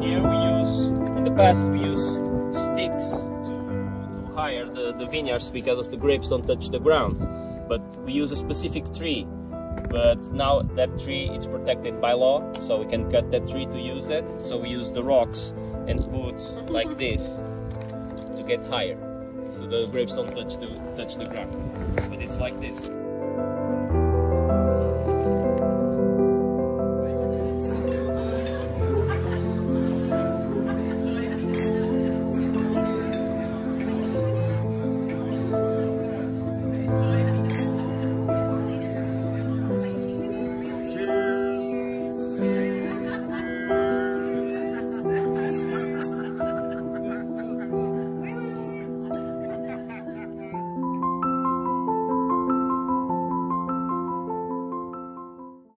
Here we use in the past we use sticks to, to hire the, the vineyards because of the grapes don't touch the ground. But we use a specific tree. But now that tree is protected by law, so we can cut that tree to use it. So we use the rocks and put like this to get higher. So the grapes don't touch the touch the ground. But it's like this.